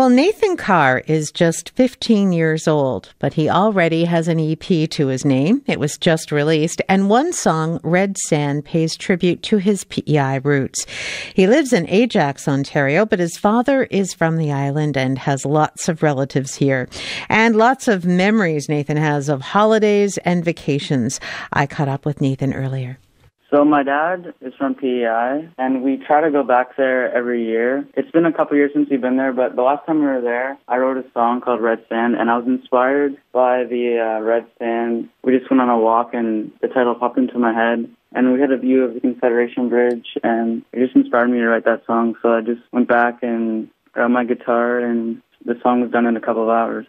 Well, Nathan Carr is just 15 years old, but he already has an EP to his name. It was just released, and one song, Red Sand, pays tribute to his PEI roots. He lives in Ajax, Ontario, but his father is from the island and has lots of relatives here. And lots of memories Nathan has of holidays and vacations. I caught up with Nathan earlier. So my dad is from PEI, and we try to go back there every year. It's been a couple years since we've been there, but the last time we were there, I wrote a song called Red Sand, and I was inspired by the uh, red sand. We just went on a walk, and the title popped into my head. And we had a view of the Confederation Bridge, and it just inspired me to write that song. So I just went back and grabbed my guitar, and the song was done in a couple of hours.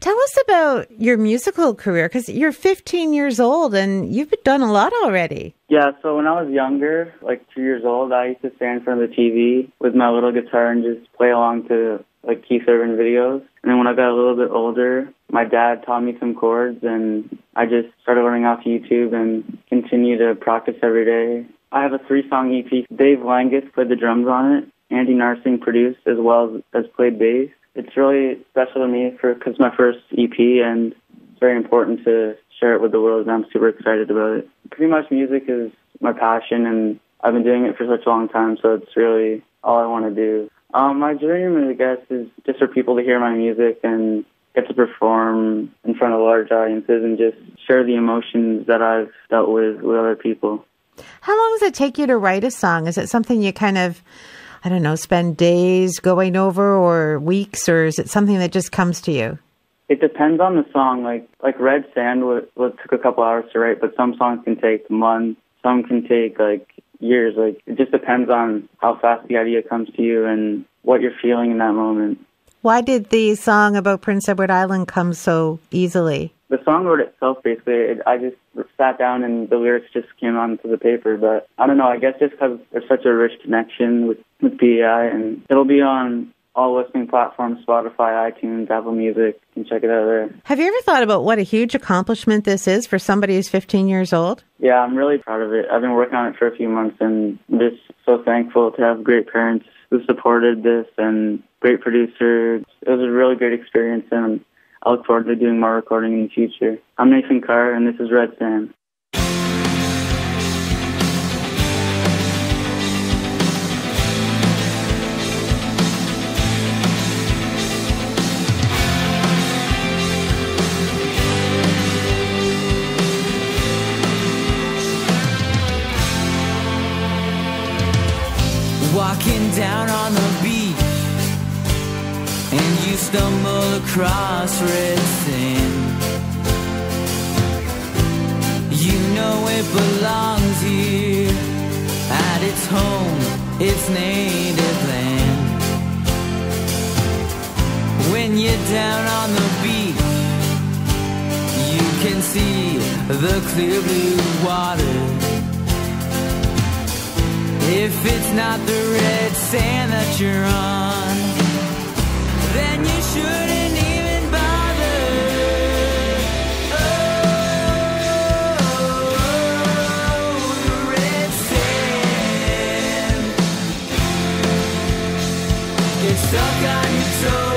Tell us about your musical career because you're 15 years old and you've done a lot already. Yeah, so when I was younger, like two years old, I used to stand in front of the TV with my little guitar and just play along to like Keith Urban videos. And then when I got a little bit older, my dad taught me some chords and I just started learning off YouTube and continue to practice every day. I have a three song EP. Dave Langus played the drums on it. Andy Narsing produced as well as, as played bass it's really special to me for because my first EP, and it's very important to share it with the world, and I'm super excited about it. Pretty much, music is my passion, and I've been doing it for such a long time, so it's really all I want to do. Um, my dream, I guess, is just for people to hear my music and get to perform in front of large audiences and just share the emotions that I've dealt with with other people. How long does it take you to write a song? Is it something you kind of I don't know, spend days going over or weeks, or is it something that just comes to you? It depends on the song. Like like Red Sand, what, what took a couple hours to write, but some songs can take months. Some can take like years. Like it just depends on how fast the idea comes to you and what you're feeling in that moment. Why did the song about Prince Edward Island come so easily? The song wrote itself basically. It, I just sat down and the lyrics just came onto the paper. But I don't know. I guess just because there's such a rich connection with with PEI, and it'll be on all listening platforms Spotify, iTunes, Apple Music. You can check it out there. Have you ever thought about what a huge accomplishment this is for somebody who's 15 years old? Yeah, I'm really proud of it. I've been working on it for a few months, and I'm just so thankful to have great parents who supported this and great producers. It was a really great experience, and I look forward to doing more recording in the future. I'm Nathan Carr, and this is Red Sand. Walking down on the beach and you stumble across red sand. You know it belongs here at its home, its native land. When you're down on the beach, you can see the clear blue water. If it's not the red sand that you're on stuck on your toes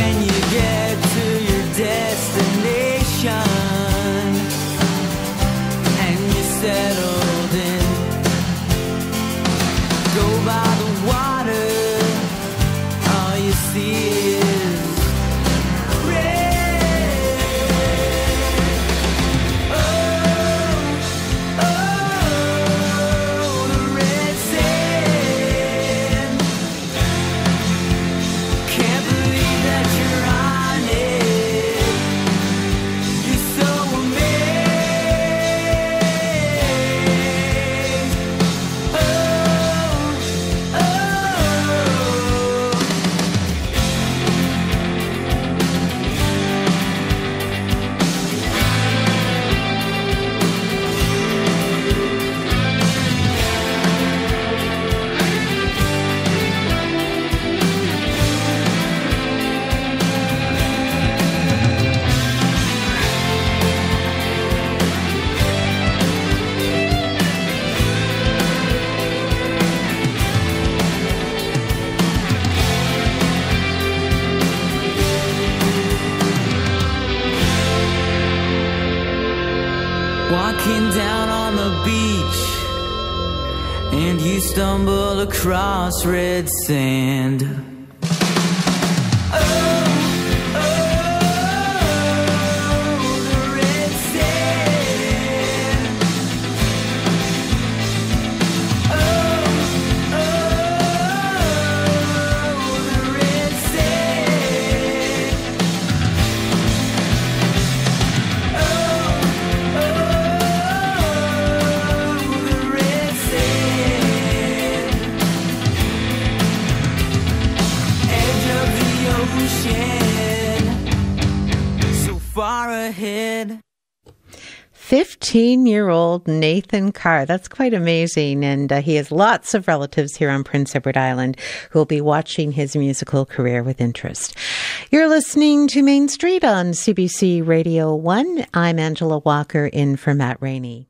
when you beach, and you stumble across red sand. Ahead. 15 year old Nathan Carr. That's quite amazing. And uh, he has lots of relatives here on Prince Edward Island who will be watching his musical career with interest. You're listening to Main Street on CBC Radio 1. I'm Angela Walker in for Matt Rainey.